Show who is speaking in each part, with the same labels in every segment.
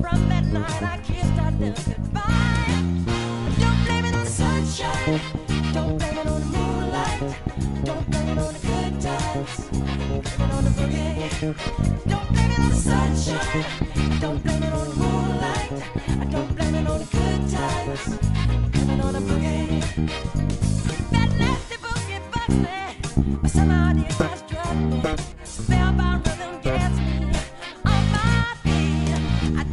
Speaker 1: From that night I kissed our love goodbye. Don't blame it on sunshine, don't blame it on the moonlight, don't blame it on the good times, blame it on the boogie. Don't blame it on the sunshine, don't blame it on the moonlight, I don't blame it on the good times, blame it on the boogie. That nasty boogie bugs me, somehow it just struck me. Spellbound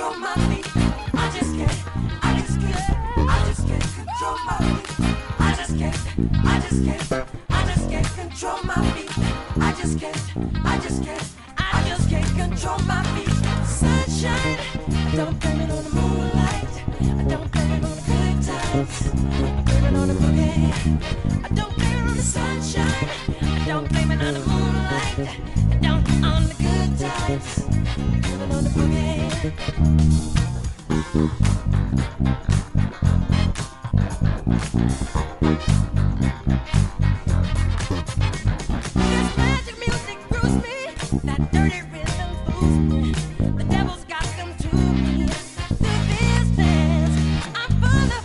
Speaker 1: I just can't. I just can't. I just can't control my feet. I just can't. I just can't. I just can't control my feet. I just can't. I just can't. I just can't control my feet. Sunshine. I don't blame it on the moonlight. I don't blame it on the good times. Blame it on the boogie. I don't blame it on the sunshine. I don't blame it on. On the good times. It on the boogie. This magic music me, that dirty rhythm me. The devil's got to me. I'm full of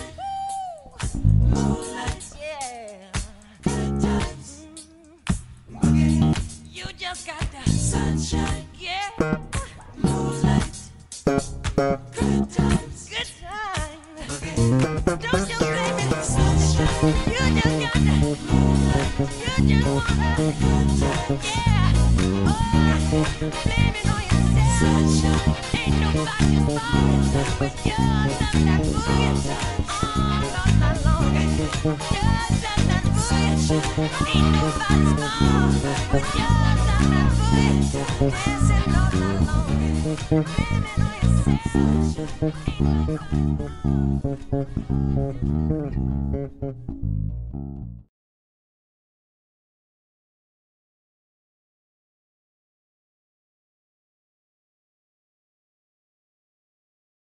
Speaker 1: sunshine. Yeah. Moonlight. Good times. Good times. Don't you blame it. You just got moonlight. You just want the good times. Yeah. Blame it on yourself. Ain't nobody's fault. That You're not that boogie. Ain't nobody's fault. But you're not that boogie. Dancing all night long. Blame it on yourself.